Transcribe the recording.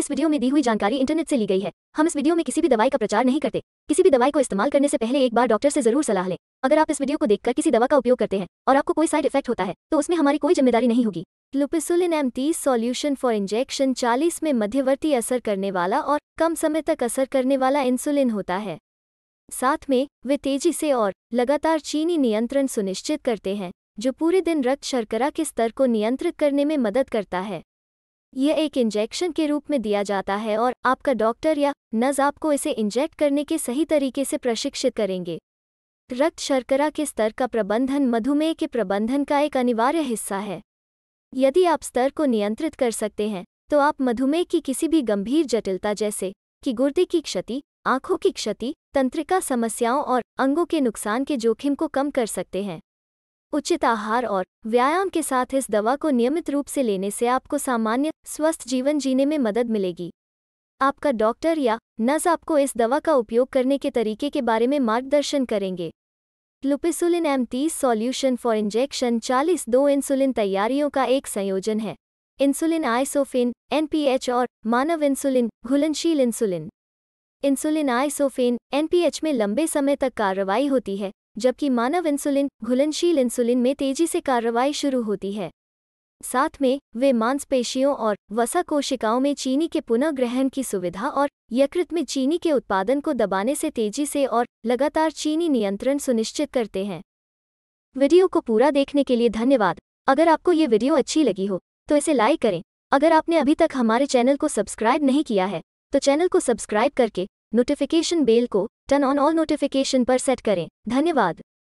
इस वीडियो में दी हुई जानकारी इंटरनेट से ली गई है। हम इस वीडियो में किसी भी दवाई का प्रचार नहीं करते। किसी भी दवाई को इस्तेमाल करने से पहले एक बार डॉक्टर से ज़रूर सलाह लें। अगर आप इस वीडियो को देखकर किसी दवा का उपयोग करते हैं और आपको कोई साइड इफ़ेक्ट होता है तो उसमें हमारी कोई ज़िम्मेदारी नहीं होगी। लुपिसुलिन एम तीस सॉल्यूशन फॉर इंजेक्शन चालीस में मध्यवर्ती असर करने वाला और कम समय तक असर करने वाला इंसुलिन होता है। साथ में, वे तेज़ी से और लगातार चीनी नियंत्रण सुनिश्चित करते हैं, जो पूरे दिन रक्त शर्करा के स्तर को नियंत्रित करने में मदद करता है। यह एक इंजेक्शन के रूप में दिया जाता है और आपका डॉक्टर या नज आपको इसे इंजेक्ट करने के सही तरीके से प्रशिक्षित करेंगे। रक्त शर्करा के स्तर का प्रबंधन मधुमेह के प्रबंधन का एक अनिवार्य हिस्सा है। यदि आप स्तर को नियंत्रित कर सकते हैं तो आप मधुमेह की किसी भी गंभीर जटिलता जैसे कि गुर्दे की क्षति, आँखों की क्षति, तंत्रिका समस्याओं और अंगों के नुकसान के जोखिम को कम कर सकते हैं। उचित आहार और व्यायाम के साथ इस दवा को नियमित रूप से लेने से आपको सामान्य, स्वस्थ जीवन जीने में मदद मिलेगी। आपका डॉक्टर या नर्स आपको इस दवा का उपयोग करने के तरीके के बारे में मार्गदर्शन करेंगे। लुपिसुलिन एम तीस सॉल्यूशन फॉर इंजेक्शन चालीस दो इंसुलिन तैयारियों का एक संयोजन है। इंसुलिन आइसोफिन एनपीएच और मानव इंसुलिन, घुलनशील इंसुलिन। इंसुलिन आइसोफिन एनपीएच में लंबे समय तक कार्रवाई होती है जबकि मानव इंसुलिन घुलनशील इंसुलिन में तेज़ी से कार्रवाई शुरू होती है। साथ में, वे मांसपेशियों और वसा कोशिकाओं में चीनी के पुनर्ग्रहण की सुविधा और यकृत में चीनी के उत्पादन को दबाने से तेज़ी से और लगातार चीनी नियंत्रण सुनिश्चित करते हैं। वीडियो को पूरा देखने के लिए धन्यवाद। अगर आपको ये वीडियो अच्छी लगी हो तो इसे लाइक करें। अगर आपने अभी तक हमारे चैनल को सब्सक्राइब नहीं किया है तो चैनल को सब्सक्राइब करके नोटिफिकेशन बेल को टर्न ऑन ऑल नोटिफिकेशन पर सेट करें। धन्यवाद।